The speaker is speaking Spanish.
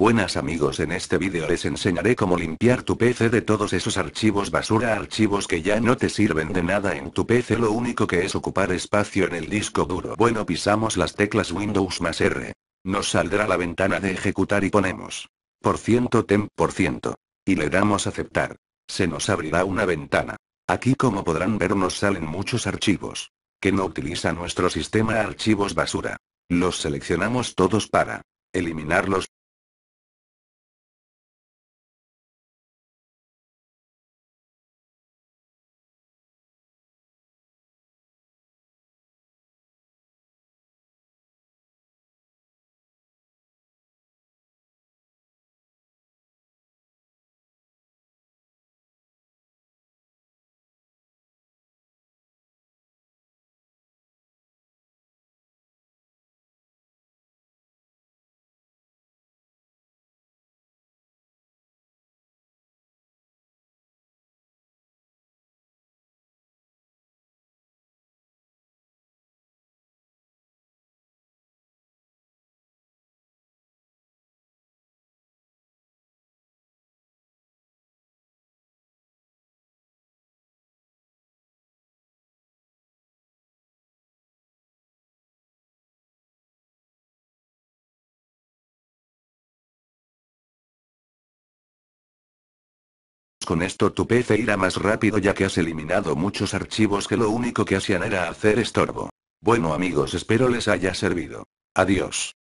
Buenas amigos en este vídeo les enseñaré cómo limpiar tu PC de todos esos archivos basura archivos que ya no te sirven de nada en tu PC lo único que es ocupar espacio en el disco duro bueno pisamos las teclas Windows más R. Nos saldrá la ventana de ejecutar y ponemos por ciento tem por ciento. Y le damos aceptar. Se nos abrirá una ventana. Aquí como podrán ver nos salen muchos archivos. Que no utiliza nuestro sistema archivos basura. Los seleccionamos todos para eliminarlos, Con esto tu PC irá más rápido ya que has eliminado muchos archivos que lo único que hacían era hacer estorbo. Bueno amigos espero les haya servido. Adiós.